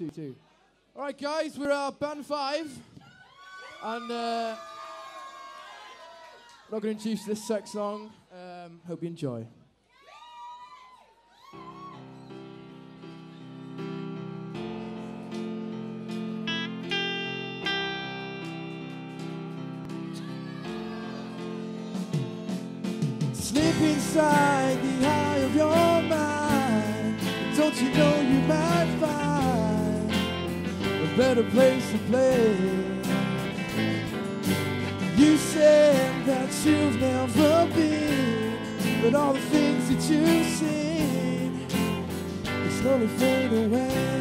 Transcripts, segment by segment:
two, two. All right, guys, we're our band five. And uh, we're not going to introduce this sex song. Um, hope you enjoy. Sleep inside the eye of your mind. Don't you know? better place to play. You said that you've never been, but all the things that you've seen slowly fade away.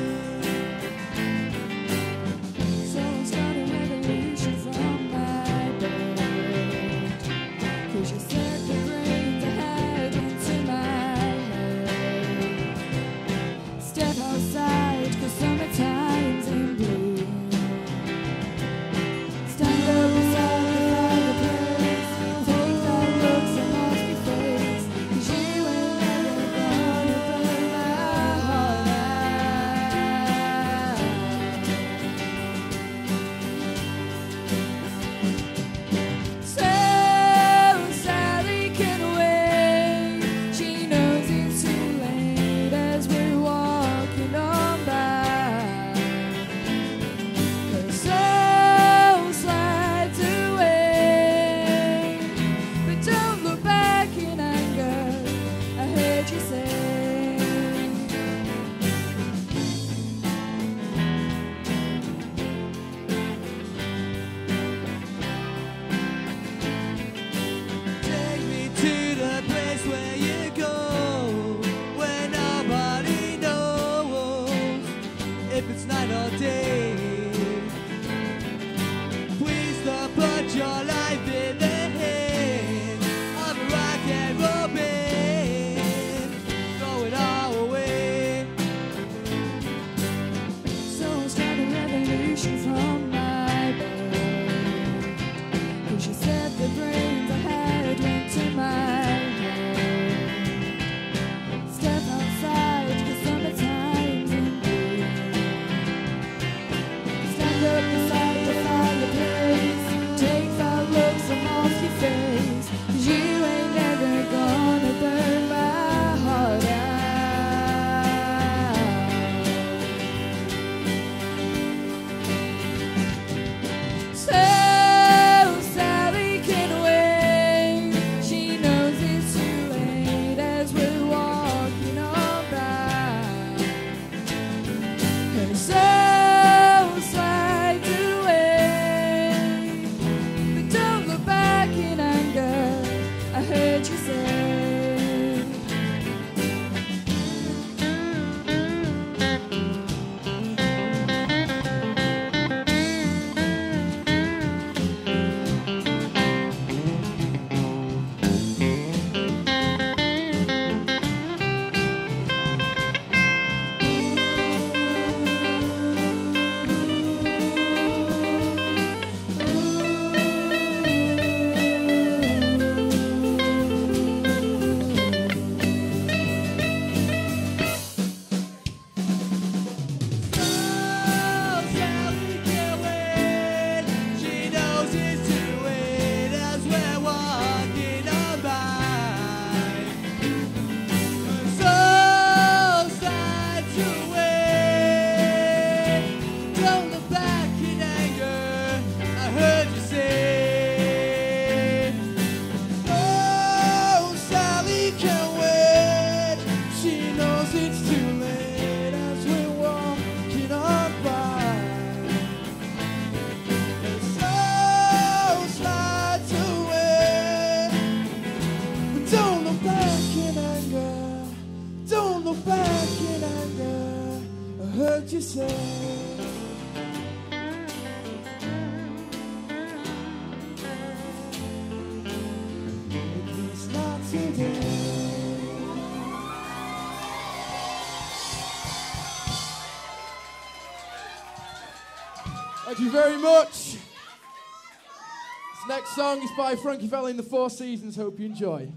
ocean flow. Thank you very much. This next song is by Frankie Valli and the Four Seasons. Hope you enjoy.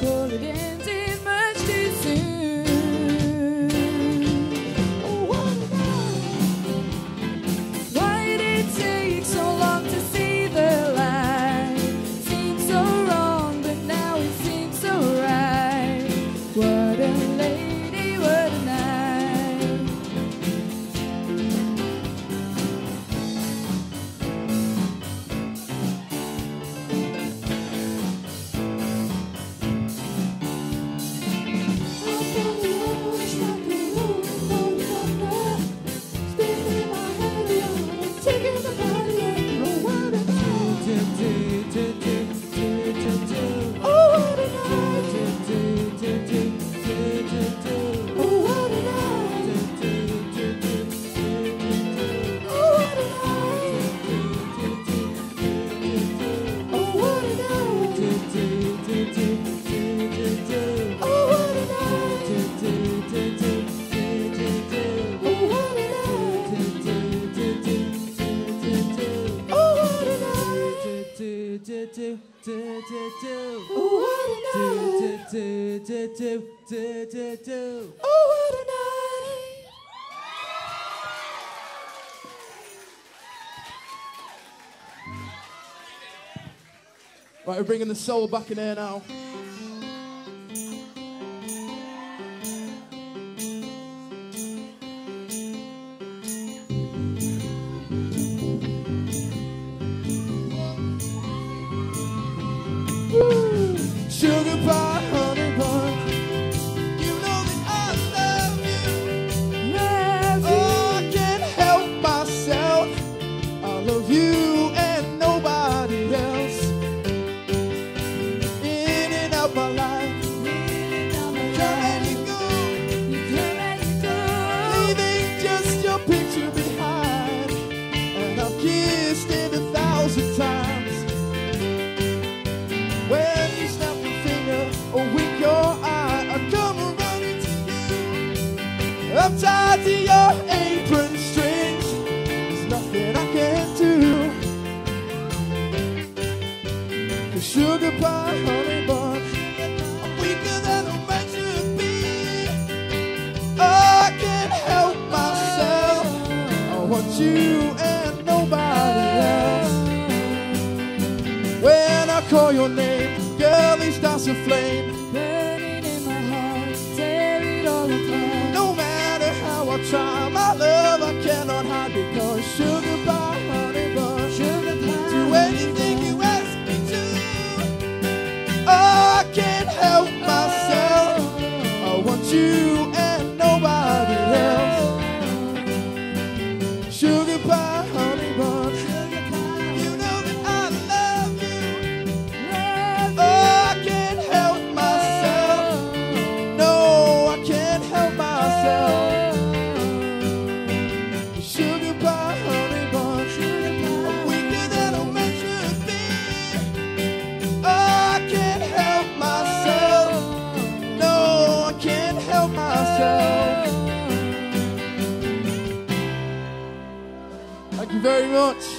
过了边际。Right, we're bringing the soul back in here now. sugar pie, honey bun. I'm weaker than a man should be. I can't help myself. I want you and nobody else. When I call your name, girl, these stars flame. very much.